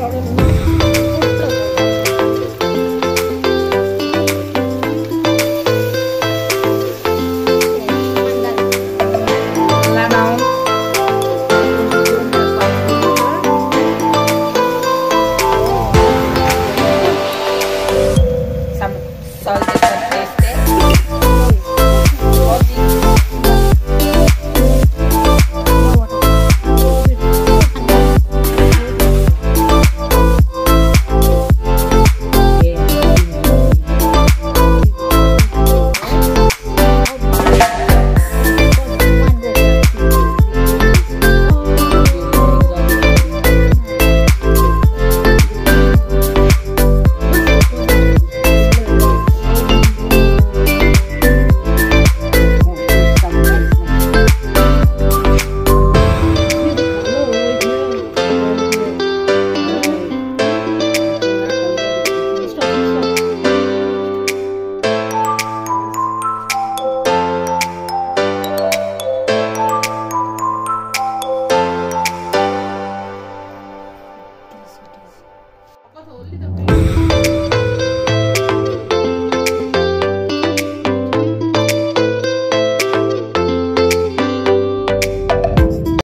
started